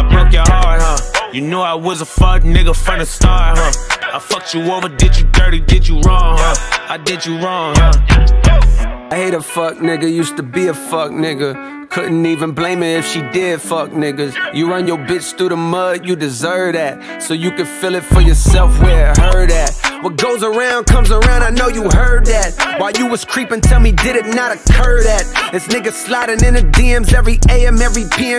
I broke your heart, huh? You knew I was a fuck nigga from the start, huh? I fucked you over, did you dirty, did you wrong, huh? I did you wrong, huh? I hate a fuck nigga, used to be a fuck nigga. Couldn't even blame her if she did fuck niggas. You run your bitch through the mud, you deserve that. So you can feel it for yourself where it hurt at. What goes around comes around, I know you heard that. While you was creeping, tell me, did it not occur that? This nigga sliding in the DMs every AM, every PM.